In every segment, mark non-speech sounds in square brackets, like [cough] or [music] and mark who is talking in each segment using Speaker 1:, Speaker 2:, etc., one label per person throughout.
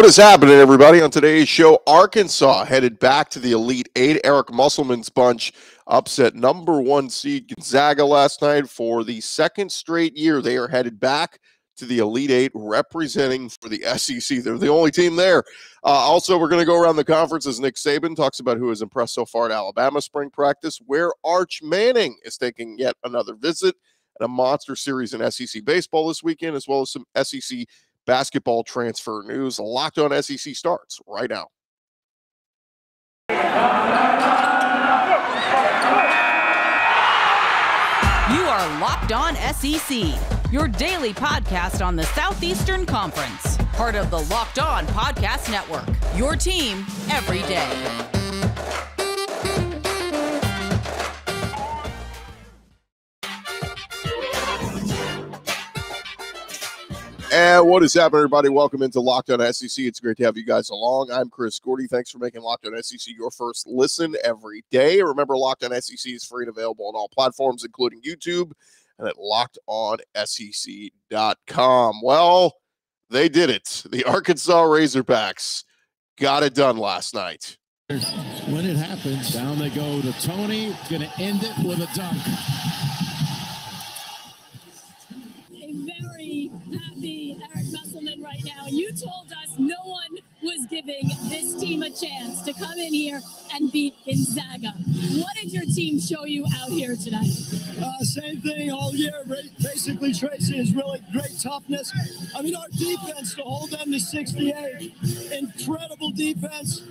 Speaker 1: What is happening, everybody? On today's show, Arkansas headed back to the Elite Eight. Eric Musselman's bunch upset number one seed Gonzaga last night for the second straight year. They are headed back to the Elite Eight, representing for the SEC. They're the only team there. Uh, also, we're going to go around the conference as Nick Saban talks about who has impressed so far at Alabama spring practice, where Arch Manning is taking yet another visit, and a monster series in SEC baseball this weekend, as well as some SEC basketball transfer news. Locked on SEC starts right now.
Speaker 2: You are Locked On SEC, your daily podcast on the Southeastern Conference, part of the Locked On Podcast Network. Your team every day.
Speaker 1: And what is happening, everybody? Welcome into Locked On SEC. It's great to have you guys along. I'm Chris Gordy. Thanks for making Locked On SEC your first listen every day. Remember, Locked On SEC is free and available on all platforms, including YouTube and at lockedonsec.com. Well, they did it. The Arkansas Razorbacks got it done last night.
Speaker 3: When it happens, down they go to Toney. Going to end it with a dunk.
Speaker 4: You told us no one was giving this team a chance to come in here and beat Gonzaga. What did your team show you out here tonight?
Speaker 5: Uh, same thing all year. Basically, Tracy is really great toughness. I mean, our defense to hold them to 68, incredible defense.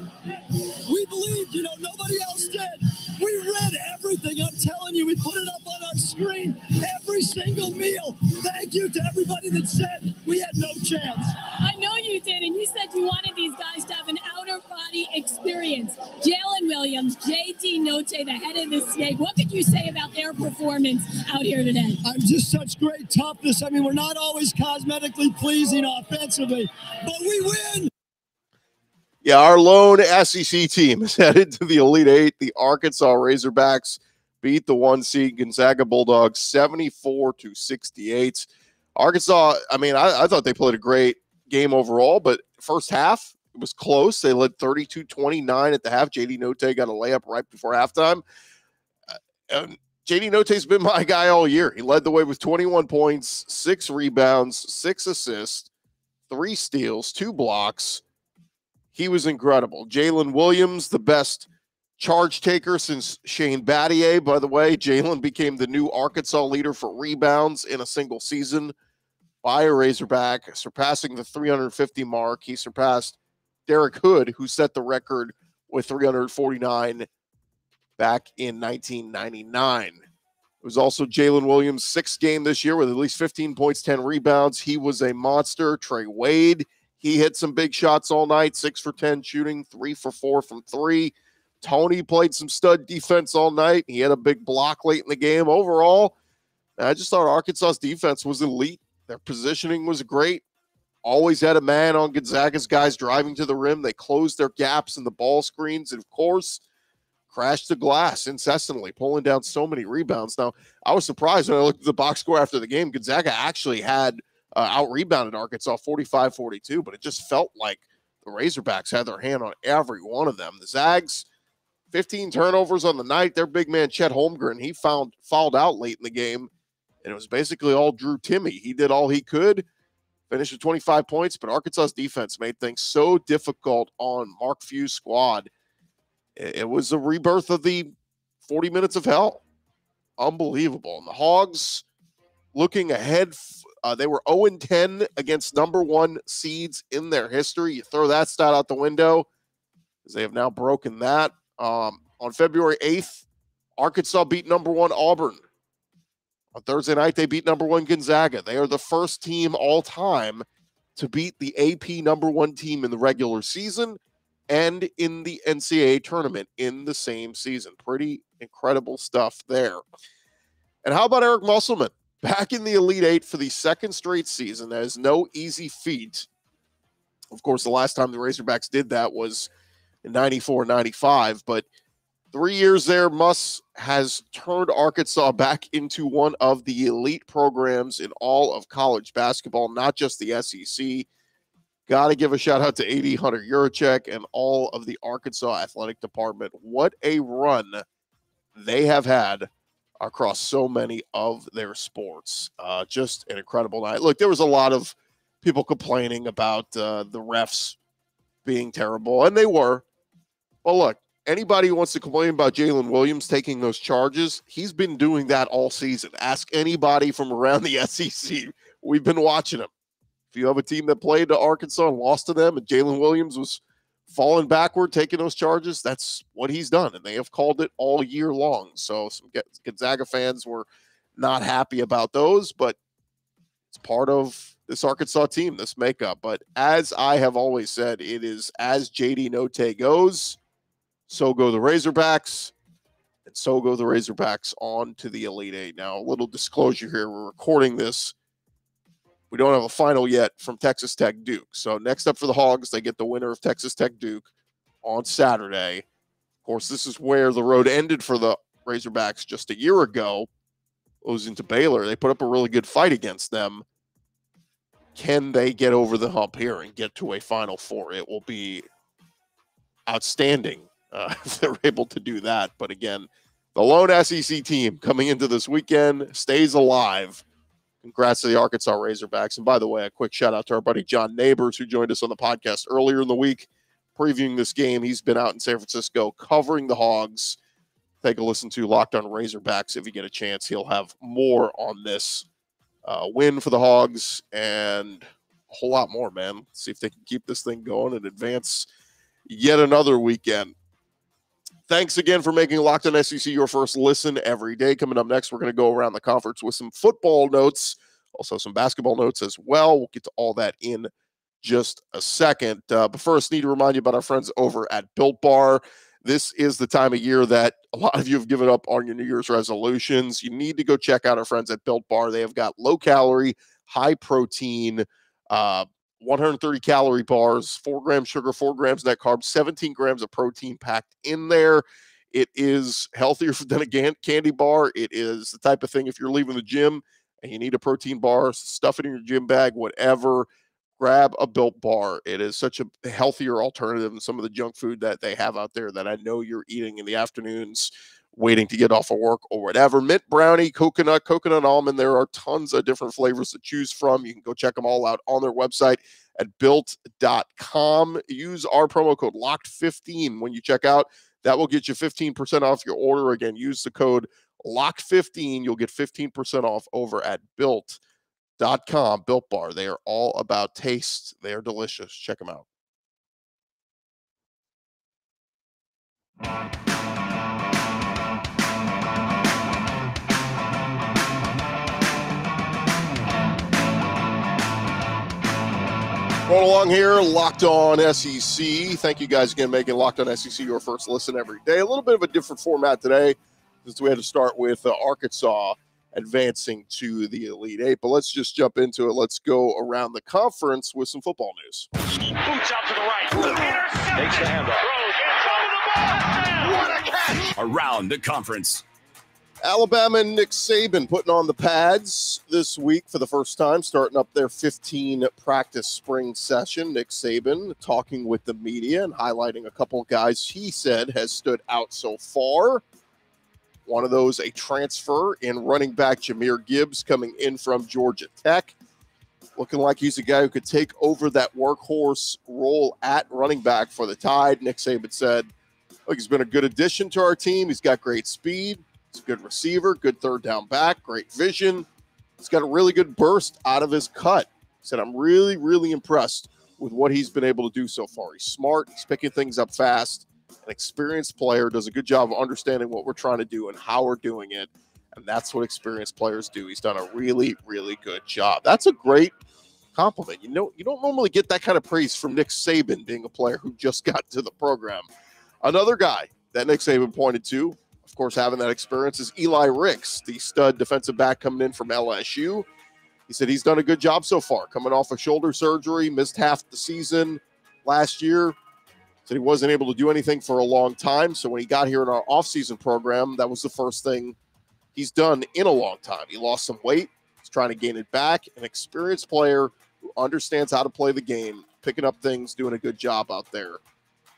Speaker 5: We believed, you know, nobody else did. We read everything. I'm telling you, we put it up on our screen every single meal. Thank you to everybody that said we had no chance.
Speaker 4: I know you did, and you said you wanted these guys to have an outer body experience. Jaylin Williams, JD Notae, the head of the snake. What could you say about their performance out here today?
Speaker 5: I'm just such great toughness. I mean, we're not always cosmetically pleasing offensively, but we win.
Speaker 1: Yeah, our lone SEC team is [laughs] headed to the Elite Eight. The Arkansas Razorbacks beat the one seed Gonzaga Bulldogs 74 to 68. Arkansas, I mean, I, I thought they played a great game overall, but first half, it was close. They led 32 29 at the half. JD Notae got a layup right before halftime. Uh, And JD Notae's been [laughs] my guy all year. He led the way with 21 points, six rebounds, six assists, three steals, two blocks. He was incredible. Jaylin Williams, the best charge taker since Shane Battier. By the way, Jaylin became the new Arkansas leader for rebounds in a single season by a Razorback, surpassing the 350 mark. He surpassed Derek Hood, who set the record with 349 back in 1999. It was also Jaylin Williams' sixth game this year with at least 15 points, 10 rebounds. He was a monster. Trey Wade, he hit some big shots all night, six for 10 shooting, three for four from three. Toney played some stud defense all night. He had a big block late in the game. Overall, I just thought Arkansas's defense was elite. Their positioning was great. Always had a man on Gonzaga's guys driving to the rim. They closed their gaps in the ball screens. And of course, crashed the glass incessantly, pulling down so many rebounds. Now, I was surprised when I looked at the box score after the game. Gonzaga actually had uh, out rebounded Arkansas 45 42, but it just felt like the Razorbacks had their hand on every one of them. The Zags, 15 turnovers on the night. Their big man, Chet Holmgren, he found fouled out late in the game, and it was basically all Drew Timme. He did all he could, finished with 25 points, but Arkansas's defense made things so difficult on Mark Few's squad. It was a rebirth of the 40 minutes of hell. Unbelievable. And the Hogs looking ahead, uh, they were 0 10 against number one seeds in their history. You throw that stat out the window because they have now broken that. Um, on February 8th, Arkansas beat number one Auburn. On Thursday night, they beat number one Gonzaga. They are the first team all time to beat the AP number one team in the regular season and in the NCAA tournament in the same season. Pretty incredible stuff there. And how about Eric Musselman? Back in the Elite Eight for the second straight season. That is no easy feat. Of course, the last time the Razorbacks did that was in 94 95, but three years there, Muss has turned Arkansas back into one of the elite programs in all of college basketball, not just the SEC. Got to give a shout out to AD Hunter Yurachek and all of the Arkansas athletic department. What a run they have had across so many of their sports. Uh, just an incredible night. Look, there was a lot of people complaining about uh, the refs being terrible, and they were. But look, anybody who wants to complain about Jaylin Williams taking those charges, he's been doing that all season. Ask anybody from around the [laughs] SEC. We've been watching him. If you have a team that played to Arkansas and lost to them, and Jaylin Williams was falling backward, taking those charges, that's what he's done. And they have called it all year long. So some Gonzaga fans were not happy about those, but it's part of this Arkansas team, this makeup. But as I have always said, it is as JD Notae goes, so go the Razorbacks, and so go the Razorbacks on to the Elite Eight. Now, a little disclosure here: we're recording this. We don't have a final yet from Texas Tech Duke. So next up for the Hogs, they get the winner of Texas Tech Duke on Saturday. Of course, this is where the road ended for the Razorbacks just a year ago. Losing to Baylor, they put up a really good fight against them. Can they get over the hump here and get to a Final Four? It will be outstanding uh, [laughs] if they're able to do that. But again, the lone SEC team coming into this weekend stays alive. Congrats to the Arkansas Razorbacks. And by the way, a quick shout out to our buddy John Neighbors, who joined us on the podcast earlier in the week, previewing this game. He's been out in San Francisco covering the Hogs. Take a listen to Locked on Razorbacks if you get a chance. He'll have more on this uh, win for the Hogs and a whole lot more, man. See if they can keep this thing going and advance yet another weekend. Thanks again for making Locked on SEC your first listen every day. Coming up next, we're going to go around the conference with some football notes, also some basketball notes as well. We'll get to all that in just a second. Uh, but first, need to remind you about our friends over at Built Bar. This is the time of year that a lot of you have given up on your New Year's resolutions. You need to go check out our friends at Built Bar. They have got low calorie, high protein, uh, 130 calorie bars, four grams sugar, four grams net carbs, 17 grams of protein packed in there. It is healthier [laughs] than a candy bar. It is the type of thing if you're leaving the gym and you need a protein bar, stuff it in your gym bag, whatever, grab a built bar. It is such a healthier alternative than some of the junk food that they have out there that I know you're eating in the afternoons waiting to get off of work or whatever. Mint brownie, coconut, coconut almond. There are tons of different flavors to choose from. You can go check them all out on their website at built.com. Use our promo code LOCKED15 when you check out. That will get you 15% off your order. Again, use the code LOCKED15. You'll get 15% off over at built.com. Built Bar. They are all about taste. They are delicious. Check them out. Going along here, Locked On SEC. Thank you guys again making Locked On SEC your first listen every day. A little bit of a different format today since we had to start with uh, Arkansas advancing to the Elite Eight. But let's just jump into it. Let's go around the conference with some football news.
Speaker 6: Boots out to the right. Takes the handoff. What a catch!
Speaker 7: Around the conference.
Speaker 1: Alabama and Nick Saban putting on the pads this week for the first time, starting up their 15 practice spring session. Nick Saban talking with the media and highlighting a couple of guys he said has stood out so far. One of those, a transfer in running back Jahmyr Gibbs coming in from Georgia Tech. Looking like he's a guy who could take over that workhorse role at running back for the Tide. Nick Saban said, Look, he's been a good addition to our team. He's got great speed He's a good receiver, good third down back, great vision. He's got a really good burst out of his cut. He said, I'm really, really impressed with what he's been able to do so far. He's smart, he's picking things up fast. An experienced player does a good job of understanding what we're trying to do and how we're doing it. And that's what experienced players do. He's done a really, really good job. That's a great compliment. You know, you don't normally get that kind of praise from Nick Saban being a player who just [laughs] got to the program. Another guy that Nick Saban pointed to of course, having that experience is Eli Ricks, the stud defensive back coming in from LSU. He said he's done a good job so far, coming off of shoulder surgery, missed half the season last year. Said he wasn't able to do anything for a long time. So when he got here in our offseason program, that was the first thing he's done in a long time. He lost some weight, he's trying to gain it back. An experienced player who understands how to play the game picking up things, doing a good job out there.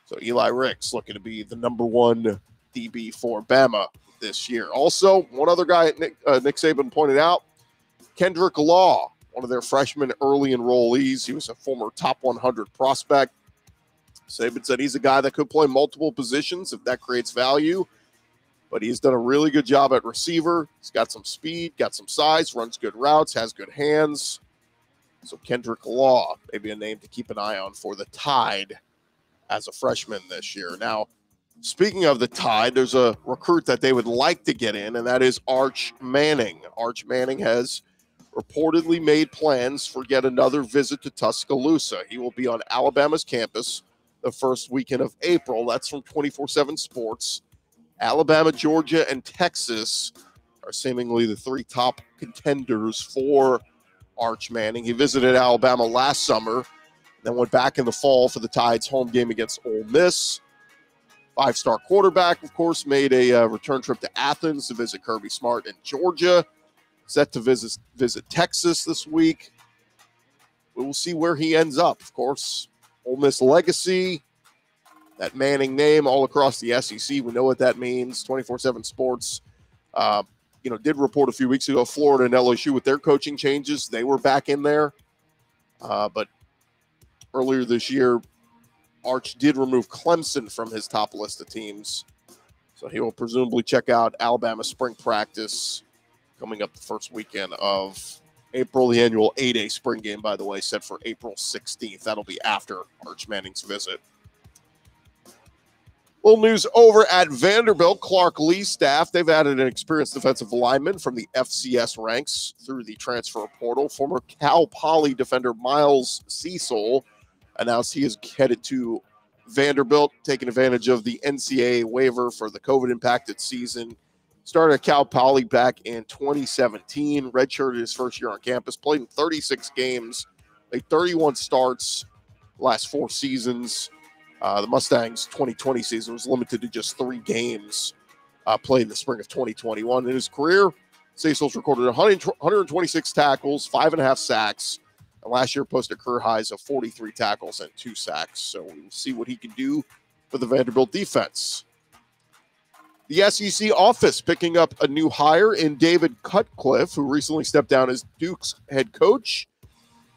Speaker 1: So Eli Ricks looking to be the number one DB for Bama this year. Also, one other guy Nick, uh, Nick Saban pointed out, Kendrick Law, one of their freshman early enrollees. He was a former top 100 prospect. Saban said he's a guy that could play multiple positions if that creates value but he's done a really good job at receiver. He's got some speed, got some size, runs good routes, has good hands. So Kendrick Law, maybe a name to keep an eye on for the Tide as a freshman this year. Now, speaking of the Tide, there's a recruit that they would like to get in, and that is Arch Manning. Arch Manning has reportedly made plans for yet another visit to Tuscaloosa. He will be on Alabama's campus the first weekend of April. That's from 24 7 Sports. Alabama, Georgia, and Texas are seemingly the three top contenders for Arch Manning. He visited Alabama last summer, then went back in the fall for the Tide's home game against Ole Miss. Five star quarterback, of course, made a uh, return trip to Athens to visit Kirby Smart in Georgia. Set to visit, visit Texas this week. We will see where he ends up. Of course, Ole Miss legacy, that Manning name all across the SEC. We know what that means. 24 7 Sports, uh, you know, did report a few weeks ago Florida and LSU with their coaching changes. They were back in there. Uh, but earlier this year, Arch did remove Clemson from his top list of teams. So he will presumably check out Alabama spring practice coming up the first weekend of April, the annual 8 A spring game, by the way, set for April 16th. That'll be after Arch Manning's visit. Little news over at Vanderbilt. Clark Lea staff, they've added an experienced defensive lineman from the FCS ranks through the transfer portal. Former Cal Poly defender Miles Cecil announced he is headed to Vanderbilt, taking advantage of the NCAA waiver for the COVID impacted season. Started at Cal Poly back in 2017, redshirted his first year on campus, played in 36 games, made 31 starts last four seasons. Uh, the Mustangs 2020 season was limited to just three games uh, played in the spring of 2021. In his career, Cecil's recorded 100, 126 tackles, five and a half sacks, last year posted career highs of 43 tackles and two sacks. So we'll see what he can do for the Vanderbilt defense. The SEC office picking up a new hire in David Cutcliffe, who recently stepped down as Duke's head coach.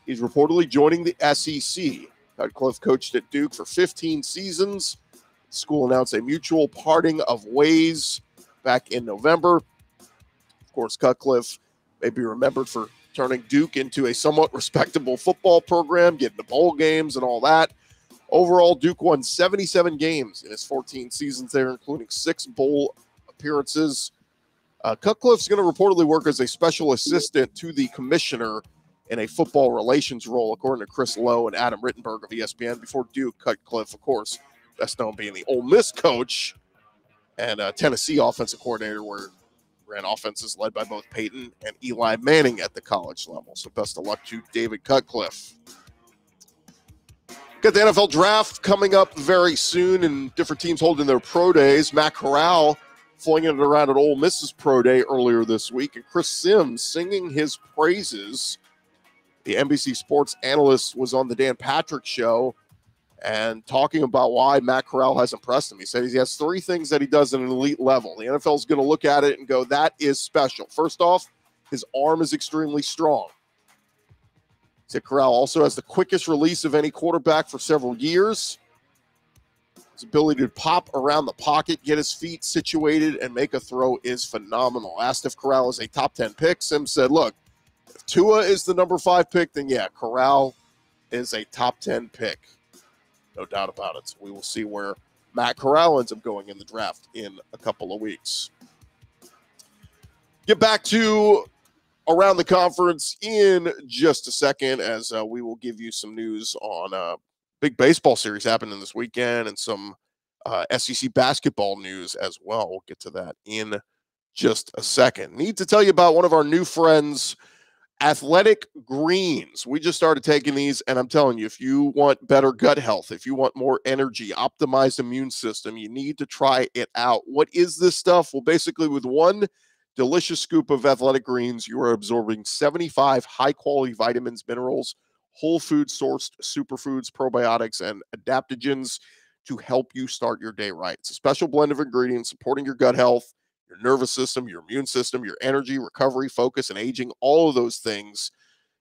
Speaker 1: He's reportedly joining the SEC. Cutcliffe coached at Duke for 15 seasons. The school announced a mutual parting of ways back in November. Of course, Cutcliffe may be remembered for turning Duke into a somewhat respectable football program, getting to bowl games and all that. Overall, Duke won 77 games in his 14 seasons there, including six bowl appearances. Uh, Cutcliffe's going to reportedly work as a special assistant to the commissioner in a football relations role, according to Chris Low and Adam Rittenberg of ESPN. Before Duke, Cutcliffe, of course, best known being the Ole Miss coach and uh, Tennessee offensive coordinator, where ran offenses led by both Peyton and Eli Manning at the college level. So best of luck to David Cutcliffe. Got the NFL draft coming up very soon, and different teams holding their pro days. Matt Corral flinging it around at Ole Miss's pro day earlier this week, and Chris Simms singing his praises the NBC Sports analyst was on the Dan Patrick show and talking about why Matt Corral has impressed him. He said he has three things that he does at an elite level. The NFL is going to look at it and go, that is special. First off, his arm is extremely strong. He said Corral also has the quickest release of any quarterback for several years. His ability to pop around the pocket, get his feet situated, and make a throw is phenomenal. Asked if Corral is a top 10 pick, Sim said, Look, if Tua is the number five pick, then yeah, Corral is a top 10 pick. No doubt about it. So we will see where Matt Corral ends up going in the draft in a couple of weeks. Get back to around the conference in just a second as uh, we will give you some news on a uh, big baseball series happening this weekend and some uh, SEC basketball news as well. We'll get to that in just a second. Need to tell you about one of our new friends Athletic Greens. We just started taking these, and I'm telling you, if you want better gut health, if you want more energy, optimized immune system, you need to try it out. What is this stuff? Well, basically, with one delicious scoop of Athletic Greens, you are absorbing 75 high quality vitamins, minerals, whole food sourced superfoods, probiotics, and adaptogens to help you start your day right. It's a special blend of ingredients supporting your gut health, your nervous system, your immune system, your energy, recovery, focus, and aging, all of those things.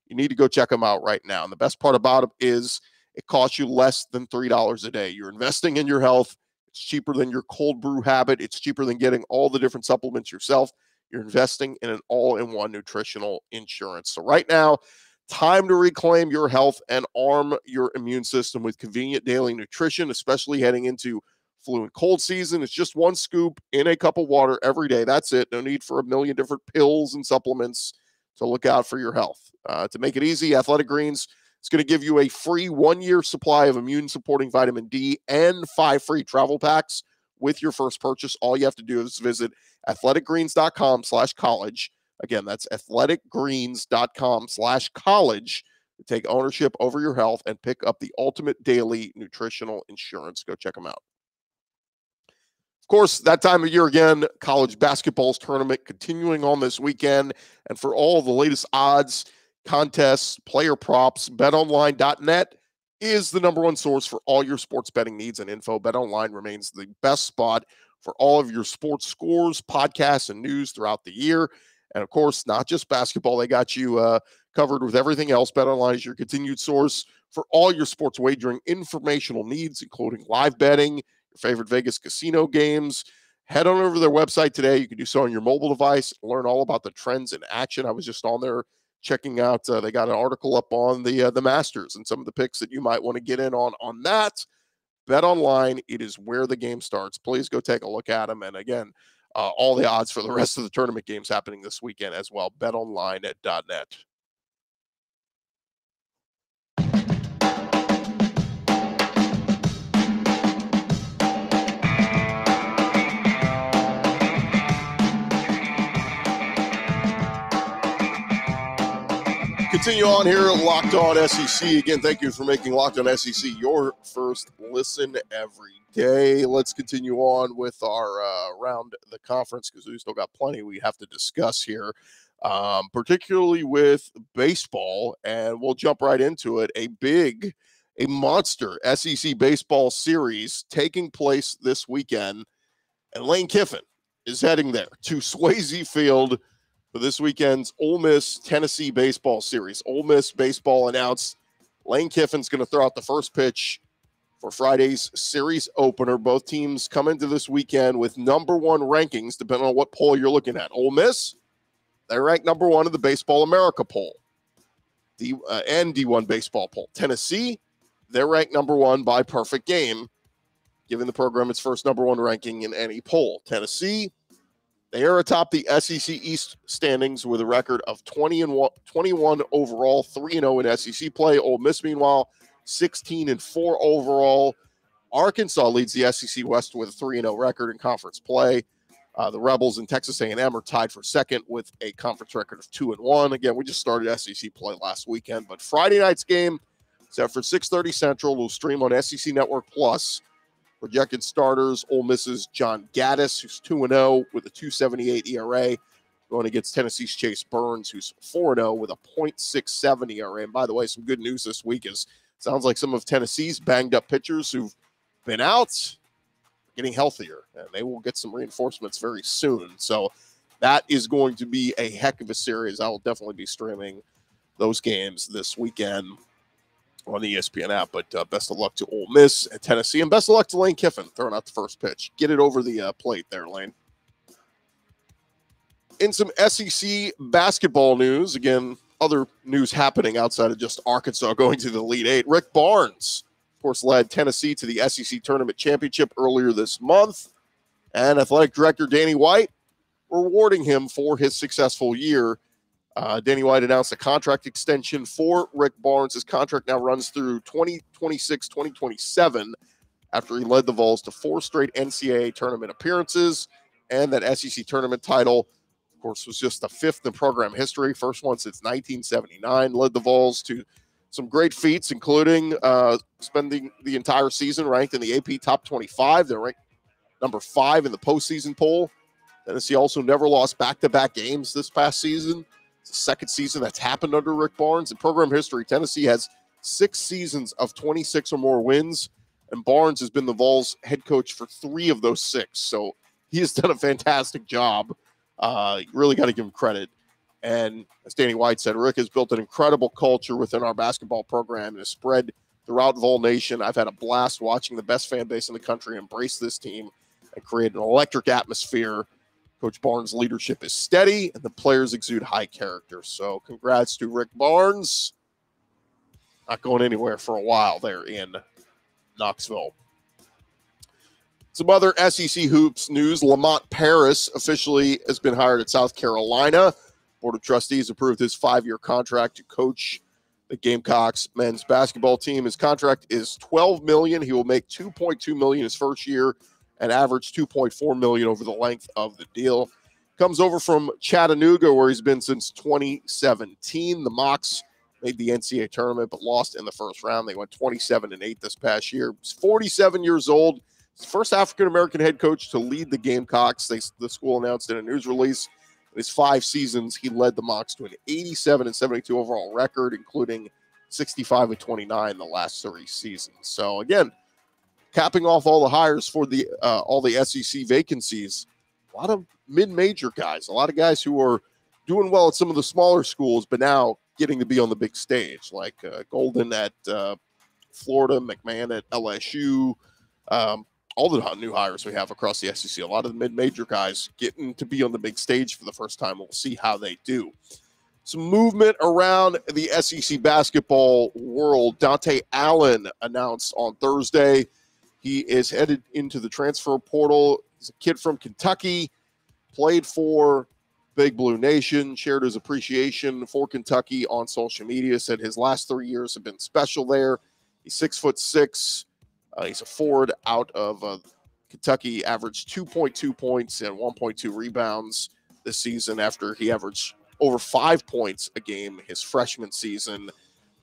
Speaker 1: You need to go check them out right now. And the best part about it is it costs you less than $3 a day. You're investing in your health. It's cheaper than your cold brew habit. It's cheaper than getting all the different supplements yourself. You're investing in an all in one nutritional insurance. So, right now, time to reclaim your health and arm your immune system with convenient daily nutrition, especially heading into flu and cold season. It's just one scoop in a cup of water every day. That's it. No need for a million different pills and supplements to look out for your health. Uh, to make it easy, Athletic Greens is going to give you a free one year supply of immune supporting vitamin D and five free travel packs with your first purchase. All you have to do is visit athleticgreens.com slash college. Again, that's athleticgreens.com slash college take ownership over your health and pick up the ultimate daily nutritional insurance. Go check them out. Of course, that time of year again, college basketball's tournament continuing on this weekend. And for all the latest odds, contests, player props, betonline.net is the number one source for all your sports betting needs and info. BetOnline remains the best spot for all of your sports scores, podcasts, and news throughout the year. And of course, not just basketball, they got you uh, covered with everything else. BetOnline is your continued source for all your sports wagering informational needs, including live betting, favorite Vegas casino games. Head on over to their website today. You can do so on your mobile device, learn all about the trends in action. I was just on there checking out. Uh, they got an article up on the uh, the Masters and some of the picks that you might want to get in on on that. Bet online, it is where the game starts. Please go take a look at them. And again, uh, all the odds for the rest of the tournament games happening this weekend as well. BetOnline Continue on here, Locked On SEC. Again, thank you for making Locked On SEC your first listen every day. Let's continue on with our uh, round the conference because we still got plenty we have to discuss here, um, particularly with baseball. And we'll jump right into it. A big, a monster SEC baseball series taking place this weekend. And Lane Kiffin is heading there to Swayze Field for this weekend's Ole Miss Tennessee baseball series. Ole Miss baseball announced Lane Kiffin's going to throw out the first pitch for Friday's series opener. Both teams come into this weekend with number one rankings, depending on what poll you're looking at. Ole Miss, they rank number one in the Baseball America poll, D uh, and D1 baseball poll. Tennessee, they're ranked number one by perfect game, giving the program its first number one ranking in any poll. Tennessee they are atop the SEC East standings with a record of 20 and 1, 21 overall, 3 and 0 in SEC play. Ole Miss, meanwhile, 16 and 4 overall. Arkansas leads the SEC West with a 3 0 record in conference play. Uh, the Rebels and Texas A&M are tied for second with a conference record of 2 and 1. Again, we just started SEC play last weekend, but Friday night's game set for 6:30 Central will stream on SEC Network Plus. Projected starters, Ole Miss's John Gaddis, who's 2 0 with a 278 ERA, going against Tennessee's Chase Burns, who's 4 0 with a 0.67 ERA. And by the way, some good news this week is sounds like some of Tennessee's banged up pitchers who've been out getting healthier, and they will get some reinforcements very soon. So that is going to be a heck of a series. I will definitely be streaming those games this weekend on the ESPN app. But uh, best of luck to Ole Miss and Tennessee, and best of luck to Lane Kiffin throwing out the first pitch. Get it over the uh, plate there, Lane. In some SEC basketball news, again, other news happening outside of just Arkansas [laughs] going to the Elite Eight. Rick Barnes, of course, led Tennessee to the SEC Tournament Championship earlier this month, and athletic director Danny White rewarding him for his successful year uh, Danny White announced a contract extension for Rick Barnes. His contract now runs through 2026, 2027 after he led the Vols to four straight NCAA tournament appearances and that SEC tournament title. Of course, was just the fifth in program history, first one since 1979. Led the Vols to some great feats, including uh, spending the entire season ranked in the AP top 25. They're ranked number five in the postseason poll. Tennessee also never lost back to back games this past season. Second season that's happened under Rick Barnes. In program history, Tennessee has six seasons of 26 or more wins, and Barnes has been the Vols head coach for three of those six. So he has [laughs] done a fantastic job. Uh, really got to give him credit. And as Danny White said, Rick has built an incredible culture within our basketball program and has spread throughout Vol Nation. I've had a blast watching the best fan base in the country embrace this team and create an electric atmosphere. Coach Barnes' leadership is steady and the players exude high character. So, congrats to Rick Barnes. Not going anywhere for a while there in Knoxville. Some other SEC hoops news Lamont Paris officially has been hired at South Carolina. Board of Trustees approved his five year contract to coach the Gamecocks men's basketball team. His contract is 12 million. He will make 2.2 million his first year and average 2.4 million over the length of the deal. Comes over from Chattanooga, where he's been since 2017. The Mocs made the NCAA tournament, but lost in the first round. They went 27 and 8 this past year. He's 47 years old. First African American head coach to lead the Gamecocks. They, the school announced in a news release. In his five seasons, he led the Mocs to an 87 and 72 overall record, including 65 and 29 the last three seasons. So again, capping off all the hires for the uh, all the SEC vacancies, a lot of mid-major guys, a lot of guys who are doing well at some of the smaller schools, but now getting to be on the big stage, like uh, Golden at uh, Florida, McMahon at LSU. Um, all the new hires we have across the SEC. A lot of the mid-major guys getting to be on the big stage for the first time. We'll see how they do. Some movement around the SEC basketball world. Dontaie Allen announced on Thursday he is headed into the transfer portal. He's a kid from Kentucky, played for Big Blue Nation, shared his appreciation for Kentucky on social media. Said his last three years have been special there. He's six foot six uh, he's a forward out of uh, Kentucky, averaged 2.2 points and 1.2 rebounds this season after he averaged over five points a game his freshman season.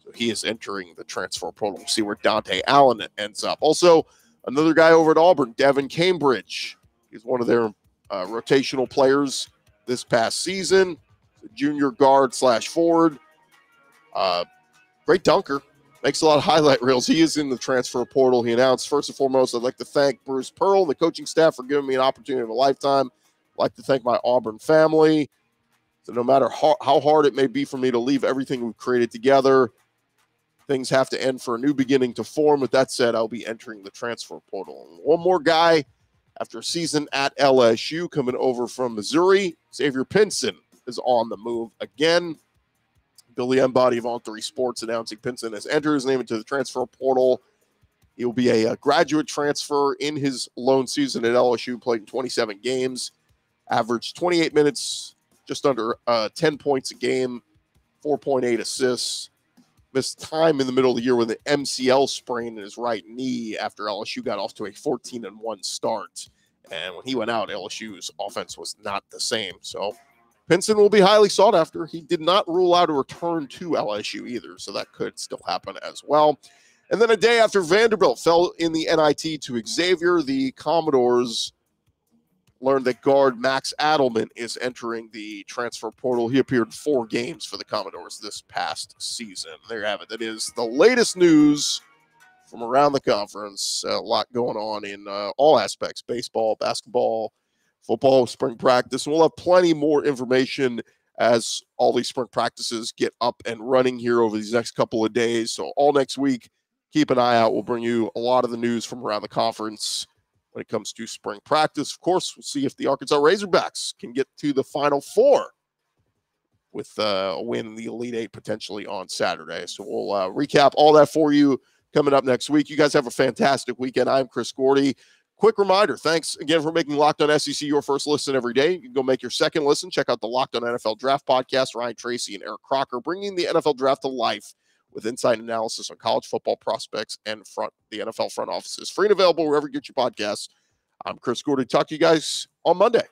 Speaker 1: So he is entering the transfer portal. We'll see where Dontaie Allen ends up. Also, another guy over at Auburn, Devan Cambridge. He's one of their uh, rotational players this past season, junior guard slash forward. Uh, great dunker, makes a lot of [laughs] highlight reels. He is in the transfer portal. He announced, first and foremost, I'd like to thank Bruce Pearl, and the coaching staff, for giving me an opportunity of a lifetime. I'd like to thank my Auburn family. So, no matter how, how hard it may be for me to leave everything we've created together, things have to end for a new beginning to form. With that said, I'll be entering the transfer portal. One more guy after a season at LSU coming over from Missouri, Xavier Pinson is on the move again. Billy Embody of On Three Sports announcing Pinson has entered his name into the transfer portal. He will be a, a, graduate transfer in his lone season at LSU, played in 27 games, averaged 28 minutes, just under uh, 10 points a game, 4.8 assists. Missed time in the middle of the year with an MCL sprain in his right knee after LSU got off to a 14 and 1 start. And when he went out, LSU's offense was not the same. So Pinson will be highly sought after. He did not rule out a return to LSU either, so that could still happen as well. And then a day after Vanderbilt fell in the NIT to Xavier, the Commodores learned that guard Max Adelman is entering the transfer portal. He appeared four games for the Commodores this past season. There you have it. That is the latest news from around the conference. A lot going on in uh, all aspects baseball, basketball, football spring practice. And we'll have plenty more information as all these spring practices get up and running here over these next couple of days. So, all next week, keep an eye out. We'll bring you a lot of the news from around the conference when it comes to spring practice. Of course, we'll see if the Arkansas Razorbacks can get to the Final Four with uh, a win in the Elite Eight potentially on Saturday. So, we'll uh, recap all that for you coming up next week. You guys have a fantastic weekend. I'm Chris Gordy. Quick reminder thanks again for making Locked on SEC your first listen every day. You can go make your second listen. Check out the Locked on NFL Draft podcast. Ryan Tracy and Eric Crocker bringing the NFL Draft to life with insight analysis on college football prospects and front the NFL front offices. Free and available wherever you get your podcasts. I'm Chris Gordy. Talk to you guys on Monday.